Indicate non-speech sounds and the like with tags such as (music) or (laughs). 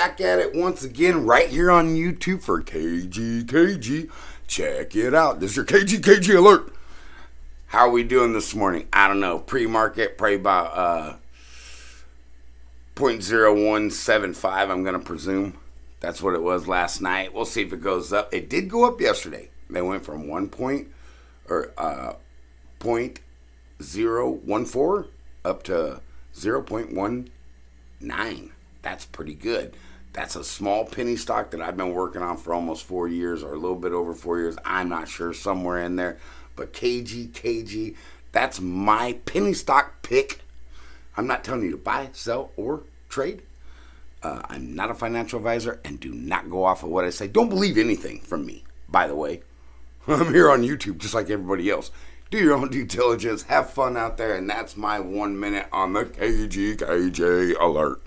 back at it once again right here on YouTube for KGKG. Check it out. This is your KGKG alert. How are we doing this morning? I don't know. Pre-market, probably about uh, 0.0175, I'm going to presume. That's what it was last night. We'll see if it goes up. It did go up yesterday. They went from 1 point or uh, 0.014 up to 0.19. That's pretty good. That's a small penny stock that I've been working on for almost four years or a little bit over four years. I'm not sure, somewhere in there. But KG, KG, that's my penny stock pick. I'm not telling you to buy, sell, or trade. Uh, I'm not a financial advisor and do not go off of what I say. Don't believe anything from me, by the way. (laughs) I'm here on YouTube just like everybody else. Do your own due diligence, have fun out there, and that's my one minute on the KGKG alert.